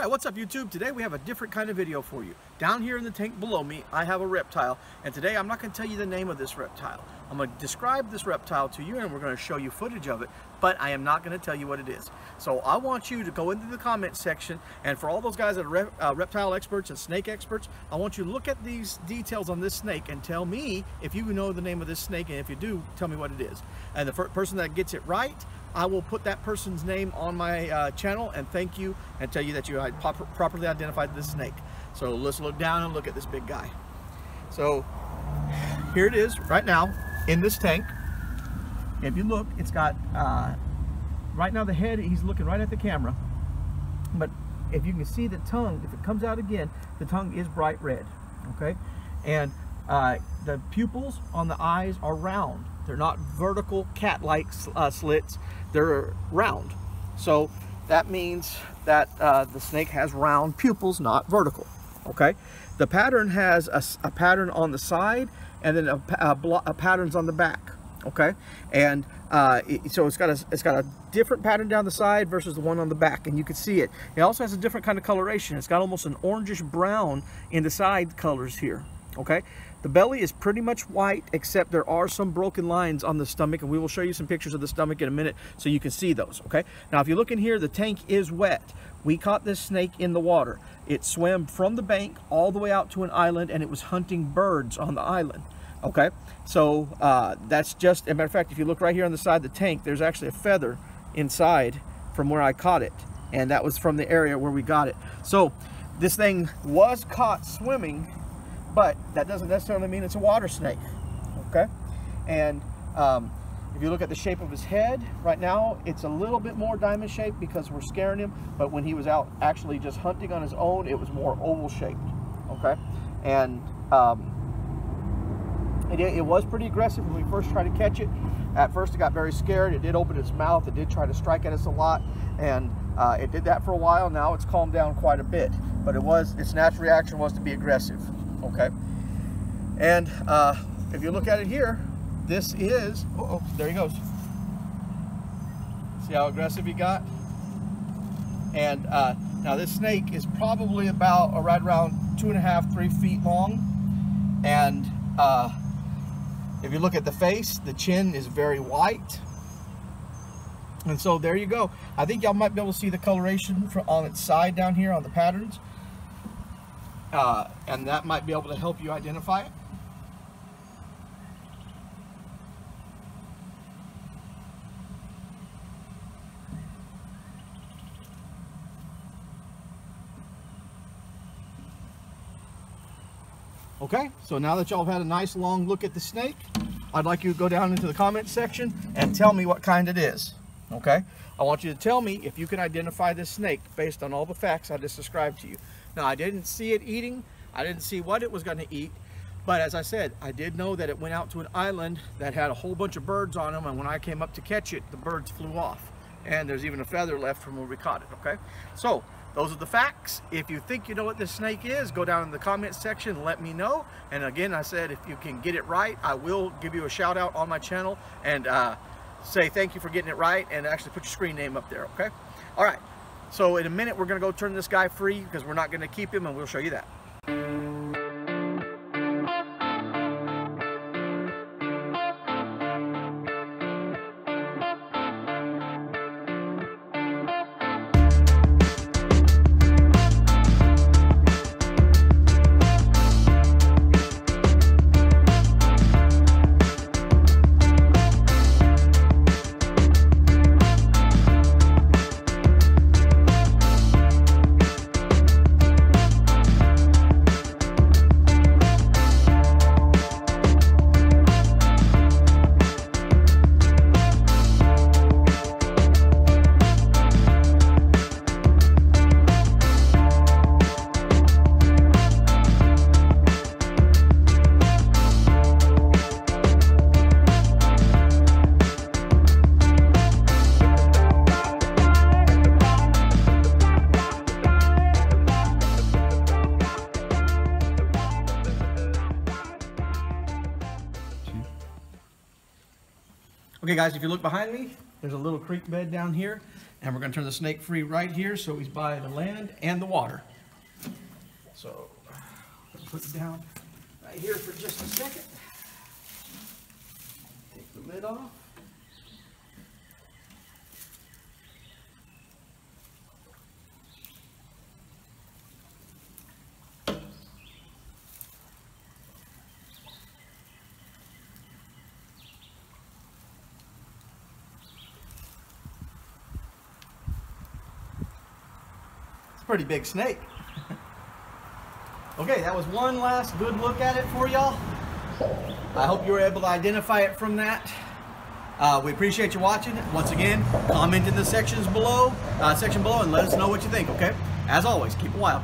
All right, what's up YouTube? Today we have a different kind of video for you. Down here in the tank below me, I have a reptile, and today I'm not going to tell you the name of this reptile. I'm going to describe this reptile to you, and we're going to show you footage of it, but I am not going to tell you what it is. So I want you to go into the comment section, and for all those guys that are uh, reptile experts and snake experts, I want you to look at these details on this snake and tell me if you know the name of this snake, and if you do, tell me what it is. And the person that gets it right, I will put that person's name on my uh, channel and thank you and tell you that you properly identified this snake. So let's look down and look at this big guy. So here it is right now in this tank. If you look, it's got, uh, right now the head, he's looking right at the camera. But if you can see the tongue, if it comes out again, the tongue is bright red, okay? And uh, the pupils on the eyes are round. They're not vertical cat-like uh, slits they're round. So that means that uh, the snake has round pupils, not vertical, okay? The pattern has a, a pattern on the side and then a, a, a patterns on the back, okay? And uh, it, so it's got, a, it's got a different pattern down the side versus the one on the back, and you can see it. It also has a different kind of coloration. It's got almost an orangish brown in the side colors here, okay? The belly is pretty much white, except there are some broken lines on the stomach, and we will show you some pictures of the stomach in a minute so you can see those, okay? Now, if you look in here, the tank is wet. We caught this snake in the water. It swam from the bank all the way out to an island, and it was hunting birds on the island, okay? So uh, that's just, a matter of fact, if you look right here on the side of the tank, there's actually a feather inside from where I caught it, and that was from the area where we got it. So this thing was caught swimming but that doesn't necessarily mean it's a water snake, okay? And um, if you look at the shape of his head, right now it's a little bit more diamond shaped because we're scaring him, but when he was out actually just hunting on his own, it was more oval shaped, okay? And um, it, it was pretty aggressive when we first tried to catch it. At first it got very scared, it did open its mouth, it did try to strike at us a lot, and uh, it did that for a while, now it's calmed down quite a bit. But it was, its natural reaction was to be aggressive okay? And uh, if you look at it here, this is, uh oh, there he goes. See how aggressive he got? And uh, now this snake is probably about right around two and a half, three feet long. And uh, if you look at the face, the chin is very white. And so there you go. I think y'all might be able to see the coloration on its side down here on the patterns uh, and that might be able to help you identify it. Okay, so now that y'all have had a nice long look at the snake, I'd like you to go down into the comment section and tell me what kind it is. Okay, I want you to tell me if you can identify this snake based on all the facts I just described to you. Now, I didn't see it eating. I didn't see what it was going to eat. But as I said, I did know that it went out to an island that had a whole bunch of birds on them. And when I came up to catch it, the birds flew off. And there's even a feather left from where we caught it, okay? So, those are the facts. If you think you know what this snake is, go down in the comment section and let me know. And again, I said if you can get it right, I will give you a shout out on my channel and uh, say thank you for getting it right and actually put your screen name up there, okay? All right. So in a minute, we're to go turn this guy free because we're not to keep him and we'll show you that. Okay guys, if you look behind me, there's a little creek bed down here. And we're going to turn the snake free right here so he's by the land and the water. So, let's put it down right here for just a second. Take the lid off. Pretty big snake. okay, that was one last good look at it for y'all. I hope you were able to identify it from that. Uh, we appreciate you watching. Once again, comment in the sections below, uh, section below, and let us know what you think. Okay. As always, keep it wild.